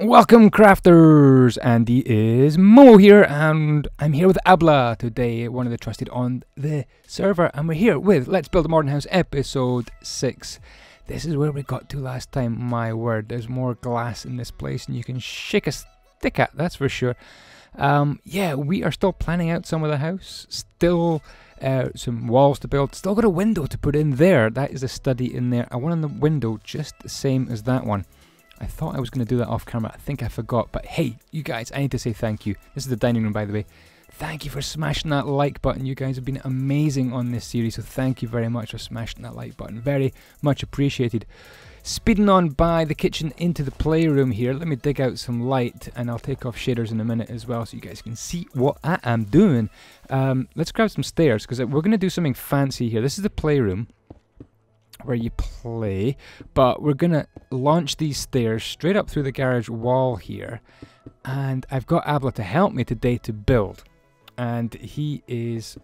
Welcome, crafters! Andy is Momo here, and I'm here with Abbla today, one of the trusted on the server, and we're here with Let's Build a Modern House episode 6. This is where we got to last time, my word. There's more glass in this place, and you can shake a stick at, that's for sure. Um, yeah, we are still planning out some of the house, still uh, some walls to build, still got a window to put in there. That is a study in there. I want on the window just the same as that one. I thought I was going to do that off camera. I think I forgot. But hey, you guys, I need to say thank you. This is the dining room, by the way. Thank you for smashing that like button. You guys have been amazing on this series. So thank you very much for smashing that like button. Very much appreciated. Speeding on by the kitchen into the playroom here. Let me dig out some light and I'll take off shaders in a minute as well so you guys can see what I am doing. Um, let's grab some stairs because we're going to do something fancy here. This is the playroom where you play, but we're gonna launch these stairs straight up through the garage wall here, and I've got Abbla to help me today to build, and he is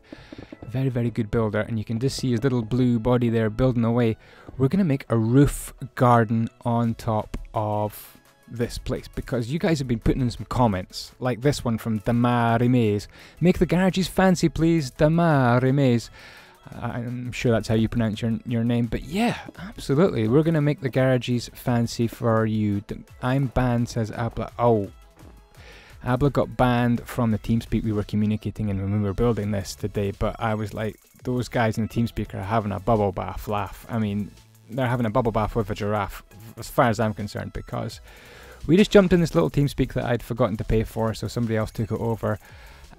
very very good builder, and you can just see his little blue body there building away. We're gonna make a roof garden on top of this place because you guys have been putting in some comments like this one from Damari Maze. Make the garages fancy please, Damari Maze. I'm sure that's how you pronounce your your name, but yeah, absolutely. We're gonna make the garages fancy for you. I'm banned, says Abbla. Oh, Abbla got banned from the TeamSpeak we were communicating in when we were building this today. But I was like, those guys in the TeamSpeak are having a bubble bath laugh. I mean, they're having a bubble bath with a giraffe, as far as I'm concerned, because we just jumped in this little TeamSpeak that I'd forgotten to pay for, so somebody else took it over,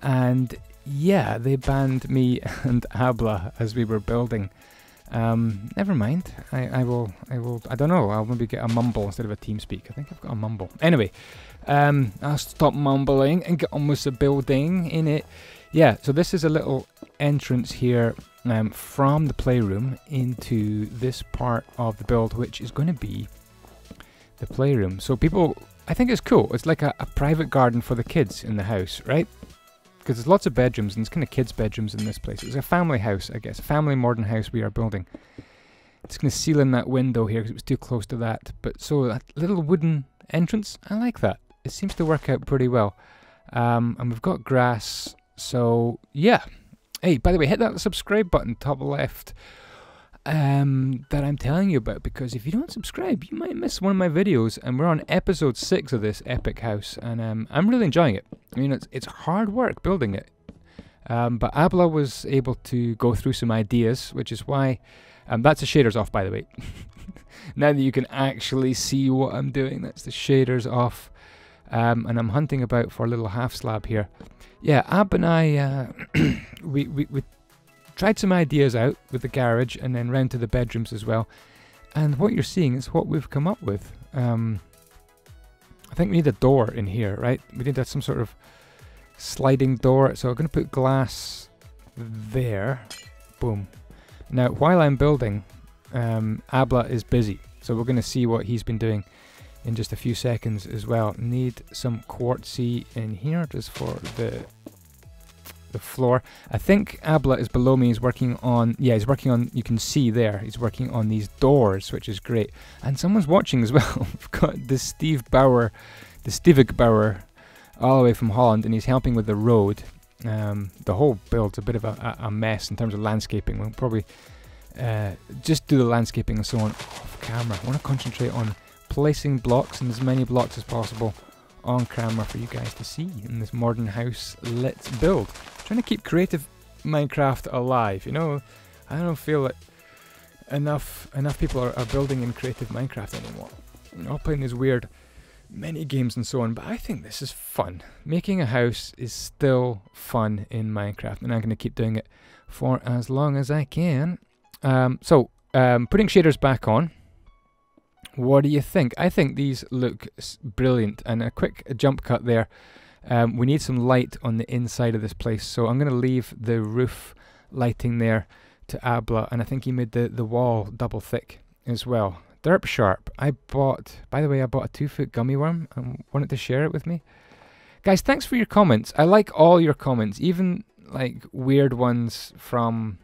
and yeah, they banned me and Abbla as we were building. Um, never mind. I, I will. I will. I don't know. I'll maybe get a mumble instead of a team speak. I think I've got a mumble. Anyway, um, I'll stop mumbling and get on with the building in it. Yeah. So this is a little entrance here um, from the playroom into this part of the build, which is going to be the playroom. So people, I think it's cool. It's like a, a private garden for the kids in the house, right? Because there's lots of bedrooms and there's kind of kids' bedrooms in this place. It's a family house, I guess, a family modern house we are building. It's going to seal in that window here because it was too close to that. But so that little wooden entrance, I like that. It seems to work out pretty well. Um, and we've got grass, so yeah. Hey, by the way, hit that subscribe button top left um, that I'm telling you about because if you don't subscribe, you might miss one of my videos. And we're on episode six of this epic house, and um, I'm really enjoying it. I mean, it's it's hard work building it, um, but Abbla was able to go through some ideas, which is why um, that's the shaders off, by the way. now that you can actually see what I'm doing, that's the shaders off, um, and I'm hunting about for a little half slab here. Yeah, Ab and I, uh, we, we we tried some ideas out with the garage and then to the bedrooms as well. And what you're seeing is what we've come up with. Um, I think we need a door in here, right? We need some sort of sliding door. So I'm going to put glass there. Boom. Now, while I'm building, um, Abbla is busy. So we're going to see what he's been doing in just a few seconds as well. Need some quartzy in here just for the the floor. I think Abbla is below me. He's working on, yeah, he's working on, you can see there, he's working on these doors, which is great. And someone's watching as well. We've got the Steve Bauer, the Stevig Bauer, all the way from Holland, and he's helping with the road. Um, the whole build's a bit of a, a, mess in terms of landscaping. We'll probably uh, just do the landscaping and so on off camera. I want to concentrate on placing blocks and as many blocks as possible on camera for you guys to see in this modern house let's build. Trying to keep creative minecraft alive you know? I don't feel that enough enough people are, are building in creative minecraft anymore. You know playing these weird mini games and so on but i think this is fun. Making a house is still fun in minecraft and i'm going to keep doing it for as long as i can. Um, so um, putting shaders back on what do you think? I think these look brilliant and a quick jump cut there. Um, we need some light on the inside of this place, so I'm going to leave the roof lighting there to Abbla, and I think he made the, the wall double thick as well. Derp Shark, I bought, by the way, I bought a two foot gummy worm and wanted to share it with me. Guys, thanks for your comments. I like all your comments, even like weird ones from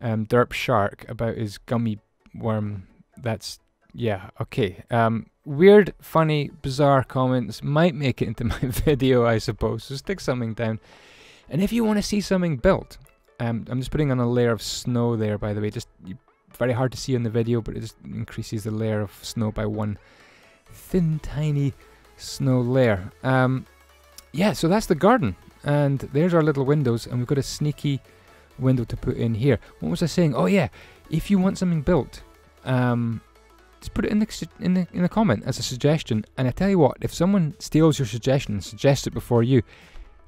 um, Derp Shark about his gummy worm that's yeah, okay. Um, weird, funny, bizarre comments might make it into my video, I suppose. So stick something down. And if you want to see something built, um, I'm just putting on a layer of snow there, by the way. Just very hard to see in the video, but it just increases the layer of snow by one thin, tiny snow layer. Um, yeah, so that's the garden. And there's our little windows, and we've got a sneaky window to put in here. What was I saying? Oh yeah, if you want something built, um, just put it in the in the in the comment as a suggestion. And I tell you what, if someone steals your suggestion and suggests it before you,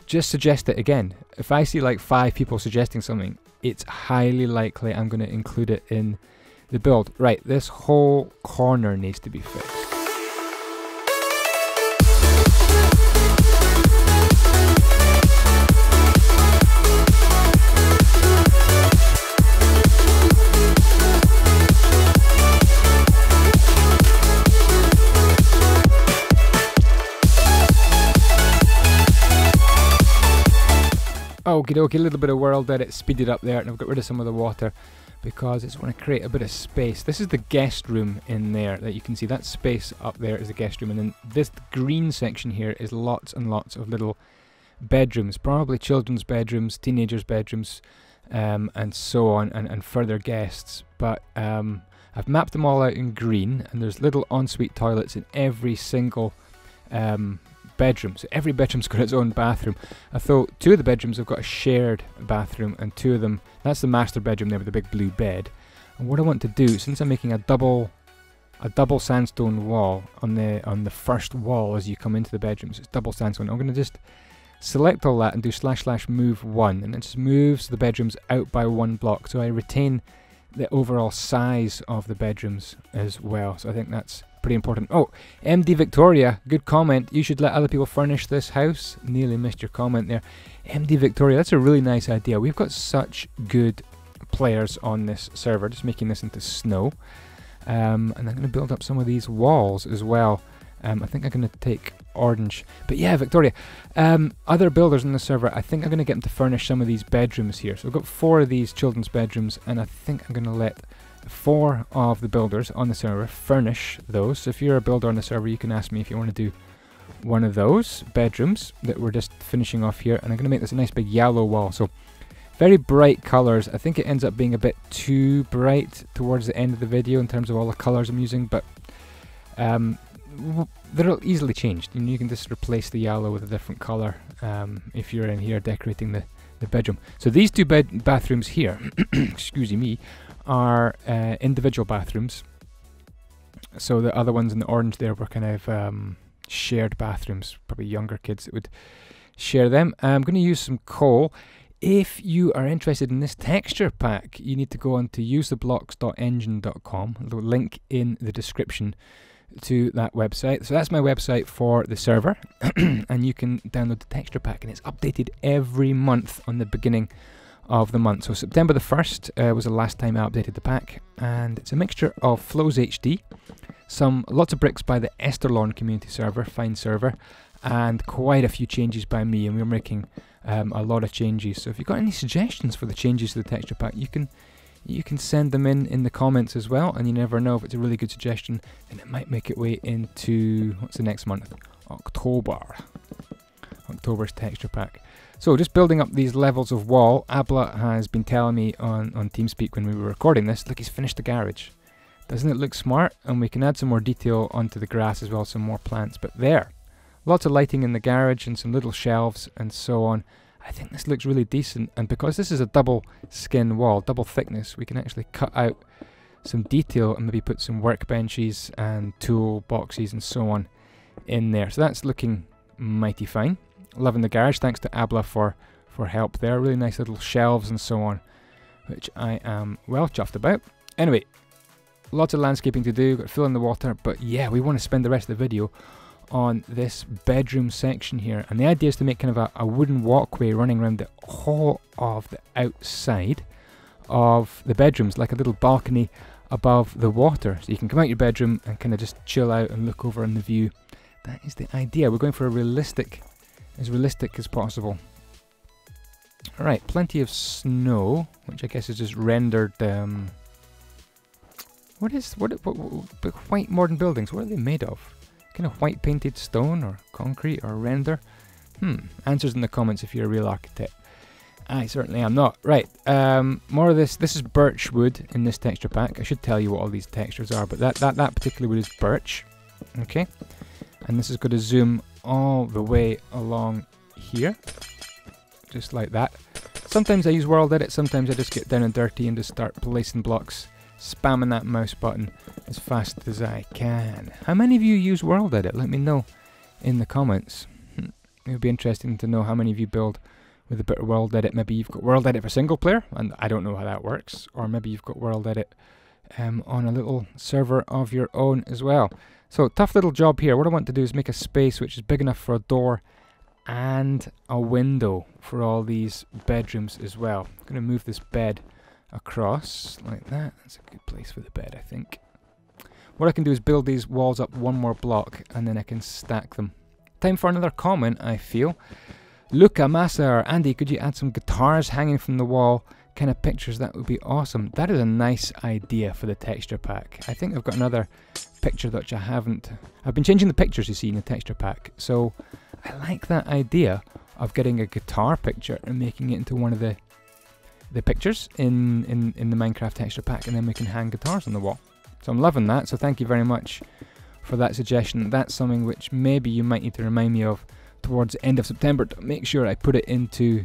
just suggest it again. If I see like five people suggesting something, it's highly likely I'm going to include it in the build. Right, this whole corner needs to be fixed. Okie dokie, a little bit of world edit, speeded up there, and I've got rid of some of the water because I just want to create a bit of space. This is the guest room in there that you can see. That space up there is the guest room, and then this green section here is lots and lots of little bedrooms, probably children's bedrooms, teenagers' bedrooms, um, and so on, and, and further guests. But um, I've mapped them all out in green, and there's little ensuite toilets in every single um, bedrooms. Every bedroom's got its own bathroom. I thought two of the bedrooms have got a shared bathroom, and two of them, that's the master bedroom there with the big blue bed. And what I want to do, since I'm making a double a double sandstone wall on the on the first wall as you come into the bedrooms, it's double sandstone. I'm going to just select all that and do slash slash move one, and it just moves the bedrooms out by one block. So I retain the overall size of the bedrooms as well. So I think that's pretty important. Oh, MD Victoria, good comment. You should let other people furnish this house. Nearly missed your comment there. MD Victoria, that's a really nice idea. We've got such good players on this server. Just making this into snow. Um, and I'm going to build up some of these walls as well. Um, I think I'm going to take orange. But yeah, Victoria, um, other builders on the server, I think I'm going to get them to furnish some of these bedrooms here. So I've got four of these children's bedrooms, and I think I'm going to let four of the builders on the server furnish those. So if you're a builder on the server, you can ask me if you want to do one of those bedrooms that we're just finishing off here. And I'm going to make this a nice big yellow wall. So very bright colors. I think it ends up being a bit too bright towards the end of the video in terms of all the colors I'm using, but um, they're easily changed. You, know, you can just replace the yellow with a different color um, if you're in here decorating the, the bedroom. So these two bed bathrooms here, excuse me, are uh, individual bathrooms. So the other ones in the orange there were kind of um, shared bathrooms, probably younger kids that would share them. I'm going to use some coal. If you are interested in this texture pack, you need to go on to usetheblocks.enjin.com. The link in the description to that website. So that's my website for the server, and you can download the texture pack, and it's updated every month on the beginning of the month. So September the 1st uh, was the last time I updated the pack, and it's a mixture of Flows HD, some lots of bricks by the Esterlon community server, fine server, and quite a few changes by me, and we're making um, a lot of changes. So if you've got any suggestions for the changes to the texture pack, you can you can send them in in the comments as well, and you never know if it's a really good suggestion, then it might make it way into what's the next month, October. October's texture pack. So just building up these levels of wall, Abbla has been telling me on, on TeamSpeak when we were recording this, look, he's finished the garage. Doesn't it look smart? And we can add some more detail onto the grass as well, some more plants. But there, lots of lighting in the garage and some little shelves and so on. I think this looks really decent. And because this is a double skin wall, double thickness, we can actually cut out some detail and maybe put some workbenches and tool boxes and so on in there. So that's looking mighty fine loving the garage. Thanks to Abbla for, for help there. Really nice little shelves and so on, which I am well chuffed about. Anyway, lots of landscaping to do, got to fill in the water, but yeah, we want to spend the rest of the video on this bedroom section here. And the idea is to make kind of a, a wooden walkway running around the whole of the outside of the bedrooms, like a little balcony above the water. So you can come out your bedroom and kind of just chill out and look over on the view. That is the idea. We're going for a realistic as realistic as possible. Alright, plenty of snow, which I guess is just rendered, um, What is what, what, what white modern buildings? What are they made of? Kind of white painted stone or concrete or render? Hmm. Answers in the comments if you're a real architect. I certainly am not. Right. Um, more of this. This is birch wood in this texture pack. I should tell you what all these textures are, but that that that particular wood is birch. Okay. And this is going to zoom all the way along here, just like that. Sometimes I use World Edit, sometimes I just get down and dirty and just start placing blocks, spamming that mouse button as fast as I can. How many of you use World Edit? Let me know in the comments. Hmm. It would be interesting to know how many of you build with a bit of World Edit. Maybe you've got World Edit for single player, and I don't know how that works, or maybe you've got World Edit um, on a little server of your own as well. So tough little job here. What I want to do is make a space which is big enough for a door and a window for all these bedrooms as well. I'm going to move this bed across like that. That's a good place for the bed, I think. What I can do is build these walls up one more block and then I can stack them. Time for another comment, I feel. Luca Masser, Andy, could you add some guitars hanging from the wall? Kind of pictures, that would be awesome. That is a nice idea for the texture pack. I think I've got another picture that I haven't. I've been changing the pictures you see in the texture pack, so I like that idea of getting a guitar picture and making it into one of the the pictures in, in, in the Minecraft texture pack and then we can hang guitars on the wall. So I'm loving that, so thank you very much for that suggestion. That's something which maybe you might need to remind me of towards the end of September to make sure I put it into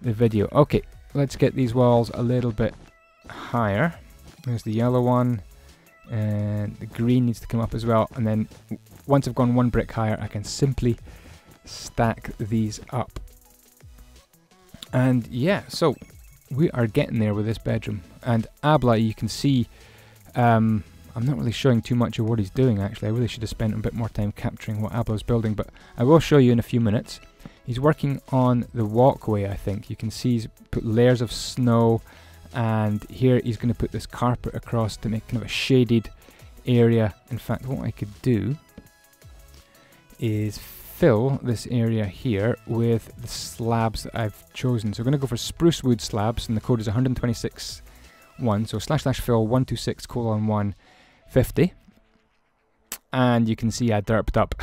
the video. Okay, let's get these walls a little bit higher. There's the yellow one, and the green needs to come up as well. And then once I've gone one brick higher, I can simply stack these up. And yeah, so we are getting there with this bedroom. And Abbla, you can see, um, I'm not really showing too much of what he's doing actually. I really should have spent a bit more time capturing what Abbla's building, but I will show you in a few minutes. He's working on the walkway, I think. You can see he's put layers of snow, and here he's going to put this carpet across to make kind of a shaded area. In fact, what I could do is fill this area here with the slabs that I've chosen. So we're going to go for spruce wood slabs, and the code is 126 1. So slash slash fill 126 colon 150. And you can see I derped up.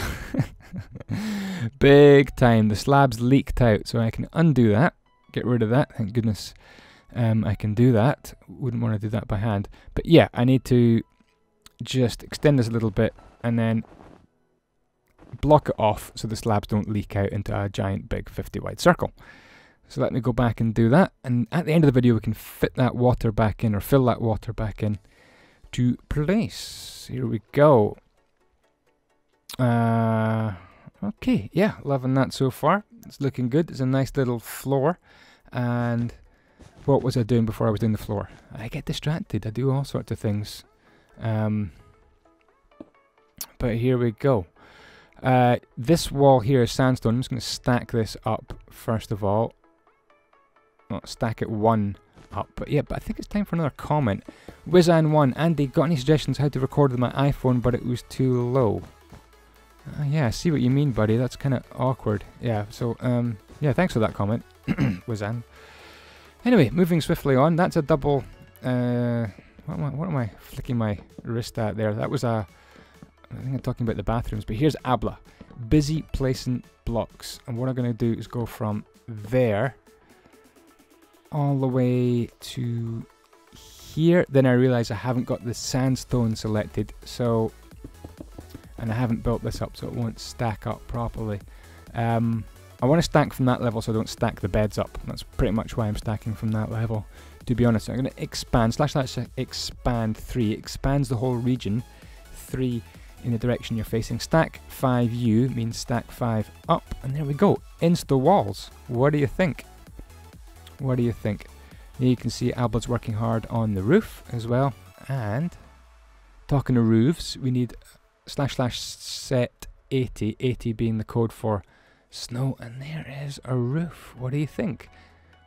Big time. The slabs leaked out, so I can undo that, get rid of that. Thank goodness um, I can do that. Wouldn't want to do that by hand. But yeah, I need to just extend this a little bit and then block it off so the slabs don't leak out into a giant big 50 wide circle. So let me go back and do that. And at the end of the video, we can fit that water back in or fill that water back in to place. Here we go. Uh, okay, yeah, loving that so far. It's looking good. It's a nice little floor. And what was I doing before I was doing the floor? I get distracted. I do all sorts of things. Um, but here we go. Uh, this wall here is sandstone. I'm just going to stack this up first of all. Not stack it one up. But yeah, but I think it's time for another comment. Wizan1, Andy, got any suggestions how to record with my iPhone but it was too low? Uh, yeah, I see what you mean, buddy. That's kind of awkward. Yeah, so, um, yeah, thanks for that comment, Wizan. Anyway, moving swiftly on. That's a double, uh, what am I, what am I flicking my wrist at there? That was a I think I'm talking about the bathrooms, but here's Abbla. Busy placing blocks. And what I'm going to do is go from there all the way to here. Then I realize I haven't got the sandstone selected. So, and I haven't built this up so it won't stack up properly. Um, I want to stack from that level so I don't stack the beds up. That's pretty much why I'm stacking from that level. To be honest, I'm going to expand, slash slash expand 3. expands the whole region. 3 in the direction you're facing. Stack 5U means stack 5 up. And there we go. Insta walls. What do you think? What do you think? Here you can see Albert's working hard on the roof as well. And talking to roofs, we need slash slash set 80, 80 being the code for snow. And there is a roof. What do you think?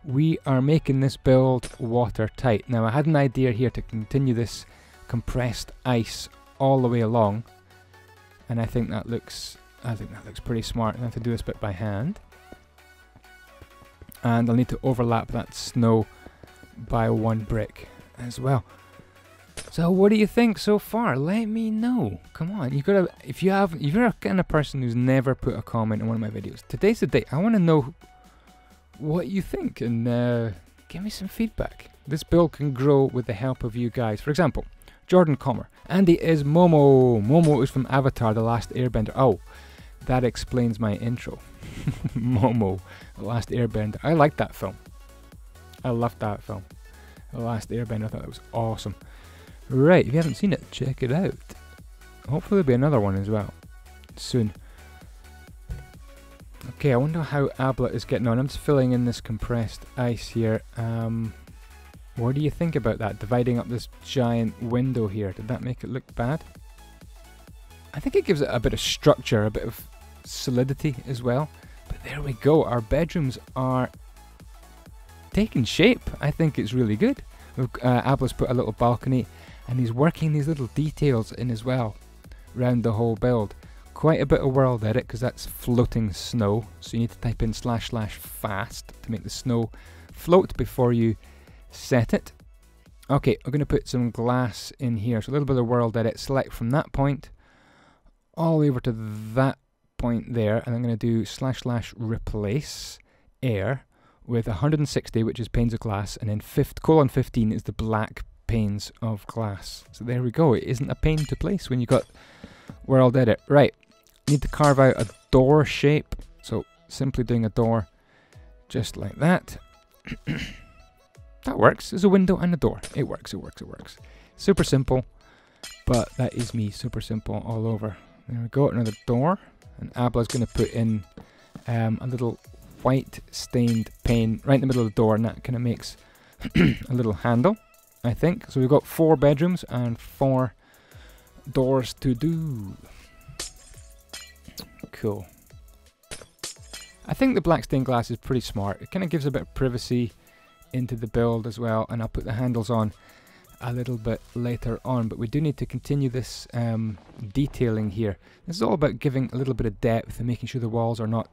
We are making this build watertight. Now I had an idea here to continue this compressed ice all the way along and I think that looks I think that looks pretty smart. I have to do this bit by hand. And I'll need to overlap that snow by one brick as well. So what do you think so far? Let me know. Come on, you gotta. If you have, if you're a kind of person who's never put a comment in one of my videos, today's the day. I want to know what you think and uh, give me some feedback. This build can grow with the help of you guys. For example, Jordan Comer. Andy is Momo. Momo is from Avatar: The Last Airbender. Oh, that explains my intro. Momo, The Last Airbender. I like that film. I loved that film. The Last Airbender. I thought that was awesome. Right, if you haven't seen it, check it out. Hopefully there'll be another one as well. Soon. Okay, I wonder how Abbla is getting on. I'm just filling in this compressed ice here. Um, what do you think about that? Dividing up this giant window here. Did that make it look bad? I think it gives it a bit of structure, a bit of solidity as well. But there we go. Our bedrooms are taking shape. I think it's really good. Uh, Abbla's put a little balcony and he's working these little details in as well around the whole build. Quite a bit of world edit because that's floating snow, so you need to type in slash slash fast to make the snow float before you set it. Okay, we're going to put some glass in here, so a little bit of world edit, select from that point all the way over to that point there, and I'm going to do slash slash replace air with 160, which is panes of glass, and then fifth, colon 15 is the black panes of glass. So there we go. It isn't a pain to place when you got world edit. Right, need to carve out a door shape. So simply doing a door just like that. that works. There's a window and a door. It works, it works, it works. Super simple, but that is me. Super simple all over. There we go, another door. And Abbla's going to put in um, a little white stained pane right in the middle of the door and that kind of makes a little handle. I think. So we've got four bedrooms and four doors to do. Cool. I think the black stained glass is pretty smart. It kind of gives a bit of privacy into the build as well, and I'll put the handles on a little bit later on, but we do need to continue this um, detailing here. This is all about giving a little bit of depth and making sure the walls are not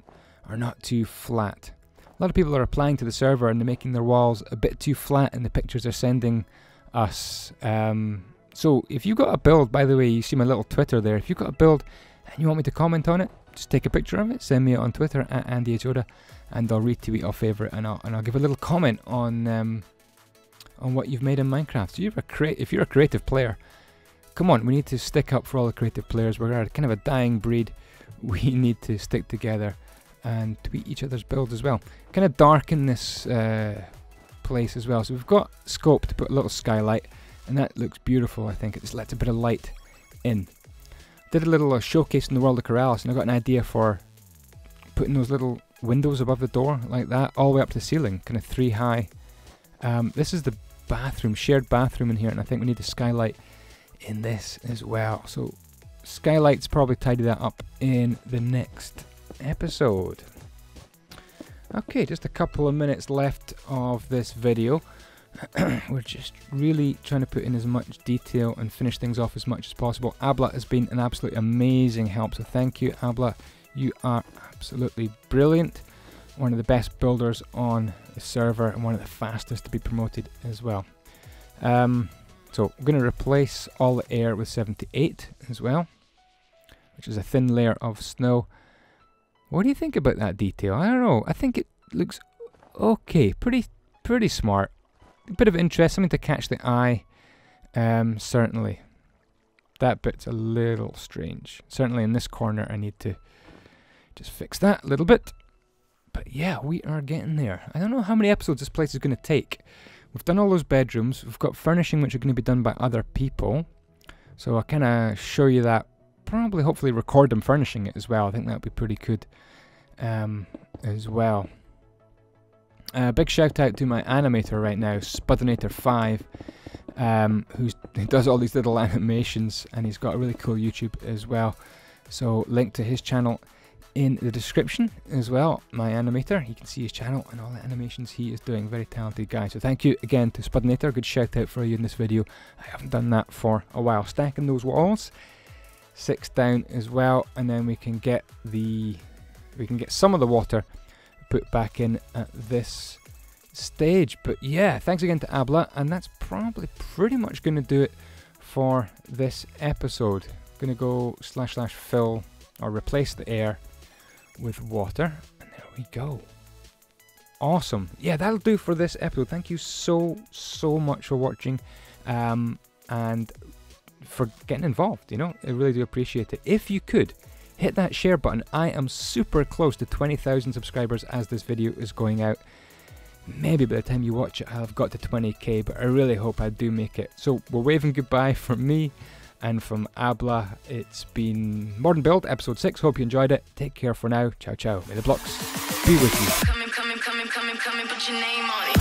are not too flat. A lot of people are applying to the server and they're making their walls a bit too flat in the pictures they're sending us. Um, so if you've got a build, by the way, you see my little Twitter there. If you've got a build and you want me to comment on it, just take a picture of it, send me it on Twitter at andyisyoda, and I'll retweet or favorite, and I'll and I'll give a little comment on um, on what you've made in Minecraft. So you're a crea- if you're a creative player, come on, we need to stick up for all the creative players. We're kind of a dying breed. We need to stick together and tweet each other's builds as well. Kind of darken this uh, place as well. So we've got scope to put a little skylight, and that looks beautiful. I think it just lets a bit of light in. Did a little uh, showcase in the world of Keralis, and I got an idea for putting those little windows above the door like that, all the way up to the ceiling, kind of three high. Um, this is the bathroom, shared bathroom in here, and I think we need a skylight in this as well. So skylights probably tidy that up in the next episode. Okay, just a couple of minutes left of this video. We're just really trying to put in as much detail and finish things off as much as possible. Abbla has been an absolutely amazing help, so thank you, Abbla. You are absolutely brilliant. One of the best builders on the server and one of the fastest to be promoted as well. Um, so I'm going to replace all the air with 78 as well, which is a thin layer of snow. What do you think about that detail? I don't know. I think it looks okay. Pretty, pretty smart. A bit of interest, something to catch the eye. Um, certainly. That bit's a little strange. Certainly in this corner I need to just fix that a little bit. But yeah, we are getting there. I don't know how many episodes this place is going to take. We've done all those bedrooms. We've got furnishing which are going to be done by other people. So I'll kind of show you that probably hopefully record them furnishing it as well. I think that would be pretty good um, as well. Uh, big shout out to my animator right now, Spudinator5, um, who does all these little animations and he's got a really cool YouTube as well. So, link to his channel in the description as well. My animator, you can see his channel and all the animations he is doing. Very talented guy. So, thank you again to Spudinator. Good shout out for you in this video. I haven't done that for a while. Stacking those walls six down as well and then we can get the we can get some of the water put back in at this stage but yeah thanks again to Abbla and that's probably pretty much going to do it for this episode. Gonna go slash slash fill or replace the air with water. And there we go. Awesome. Yeah, that'll do for this episode. Thank you so, so much for watching um, and for getting involved. You know, I really do appreciate it. If you could, hit that share button. I am super close to 20,000 subscribers as this video is going out. Maybe by the time you watch it, have got to 20k, but I really hope I do make it. So we're waving goodbye from me and from Abbla. It's been Modern Build, episode 6. Hope you enjoyed it. Take care for now. Ciao, ciao. May the blocks be with you. Coming, coming, coming,